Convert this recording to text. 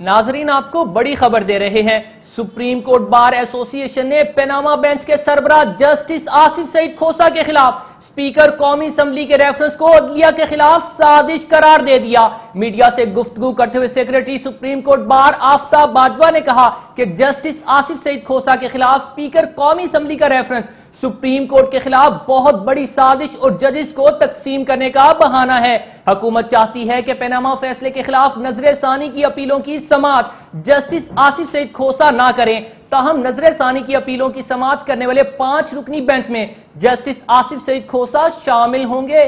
नाजरीन, आपको बड़ी खबर दे रहे हैं। सुप्रीम कोर्ट बार एसोसिएशन ने पेनामा बेंच के सरबरा जस्टिस आसिफ सईद खोसा के खिलाफ स्पीकर कौमी असम्बली के रेफरेंस को अदलिया के खिलाफ साजिश करार दे दिया। मीडिया से गुफ्तगू करते हुए secretary supreme court bar Aftab Bajwa ने कहा कि जस्टिस आसिफ सईद खोसा के खिलाफ स्पीकर कौमी असम्बली का रेफरेंस सुप्रीम कोर्ट के खिलाफ बहुत बड़ी साजिश और जजेस को तकसीम करने का बहाना है। हुकूमत चाहती है कि पैनामा फैसले के खिलाफ नज़र सानी की अपीलों की समात जस्टिस आसिफ सईद खोसा ना करें। ताहम नज़र सानी की अपीलों की समात करने वाले पाँच रुकनी बेंच में जस्टिस आसिफ सईद खोसा शामिल होंगे।